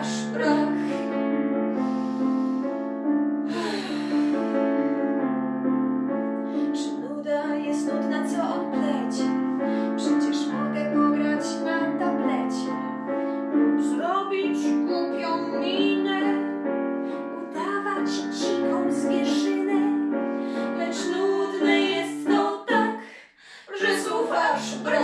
aż brak. Czy nuda jest nudna, co on pleci? Przecież mogę pograć na tablecie lub zrobić głupią minę, udawać dziką zwierzynę, lecz nudne jest to tak, że słów aż brak.